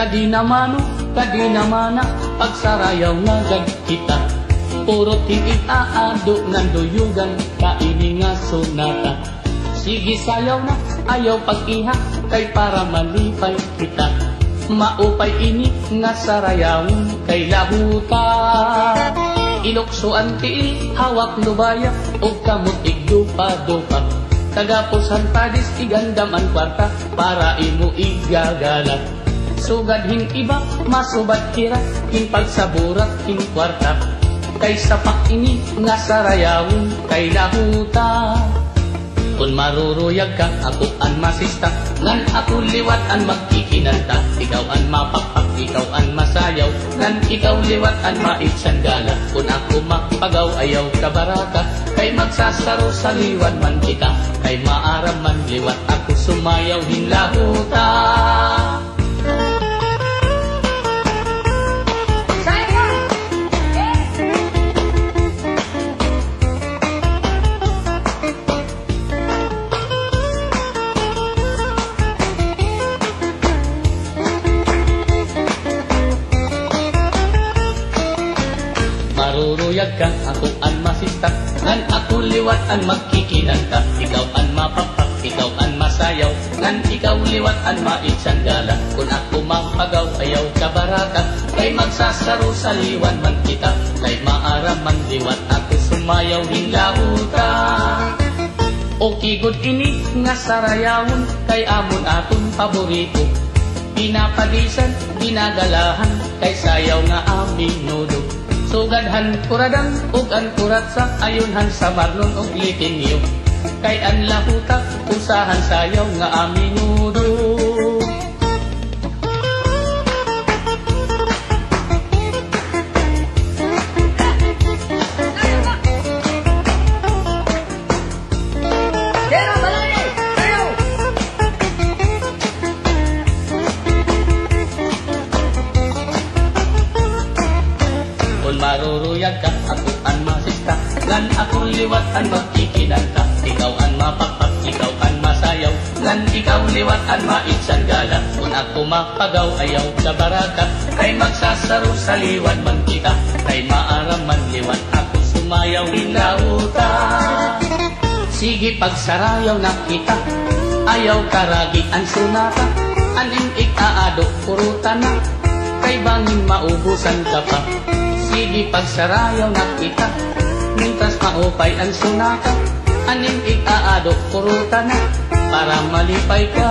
Kadi namano, kadi namana, pagsarayaw na gag kita. Puro tingit aado ng duyugan, kaini nga sunata. Sige sayaw na, ayaw pag-iha, kay para malipay kita. Maupay ini nga sarayawin kay lahuta. Iloksoan tiil, hawak lubaya, o kamot igdupa-dupa. Tagapusan padis igandam ang kwarta, para imo igagala. Sugad hing iba, masubat kira, hing pagsaburat hing kwarta. Kay sapak ini nga sarayawin kay lahuta. Kung maruruyag ka, ako ang masista. Ngan ako liwat ang magkikinanta Ikaw ang mapakpak, ikaw ang masayaw. Ngan ikaw liwat ang maitsandala Kung ako mapagaw, ayaw ka baraka Kay magsasaro sa liwan man kita. Kay maaram man liwat ako sumayaw hinlahuta Maruruyag ka, ako ang masistak Ngan ako liwat ang magkikinanta Ikaw ang mapapak, ikaw ang masayaw. Ngan ikaw liwat ang maitsanggala Kung ako mapagaw, ayaw ka baraka Kay magsasaro sa liwan man kita. Kay maaram man liwat ako sumayaw hinlauta O kigod ini nga sarayawon Kay amon aton paborito. Pinapadisan, ginagalahan. Kay sayaw nga aming nudo Sugadhan kuradang ug an kuratsa ayunhan sa marlon ug litinyo kay an lahuta usahan sayaw nga aminudo! Pero! Kung maruruyag ka, ako ang masista Ngan ako liwat ang magkikinanta Ikaw ang mapakpak, ikaw ang masayaw. Ngan ikaw liwat ang maitsanggala Kung ako mapagaw, ayaw sa baraka. Kay magsasaro sa liwan man kita. Kay maaram man liwan ako sumayaw hinauta Sige pagsarayaw na kita. Ayaw karagi ang sunata Aning ikaado puruta na. Kay banging maubusan ka pa Sige pagsarayaw na kita. Mintras maupay ang sunata Aning ikaado puruta na Para malipay ka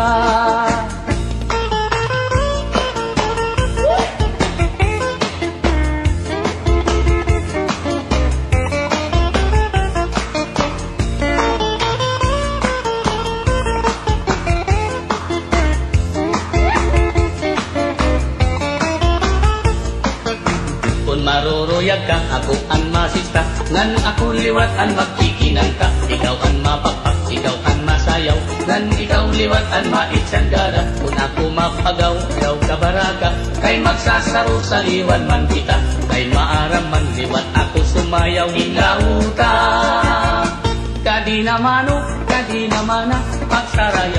Kung maruruyag ka, ako ang masista. Ngan ako liwat ang magkikinanta Ikaw ang mapakpak, ikaw ang masayaw. Ngan ikaw liwat ang maitsanggara Kung ako mapagaw, ikaw kabaraka Kay magsasaro sa liwan man kita. Kay maaram man liwat ako sumayaw. Hilauta Kadi namano, kadi namana Pagsarayaw na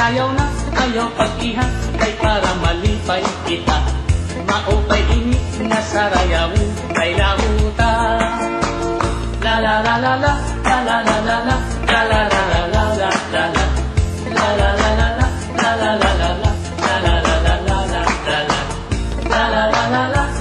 Sayaw na sayaw pag-ihas Kay para malipay kita Maupay init na sarayaw Kay lahuta La la la la la La la la la la La la la la la la la la La la la la la La la la la la La la la la la la La la la la la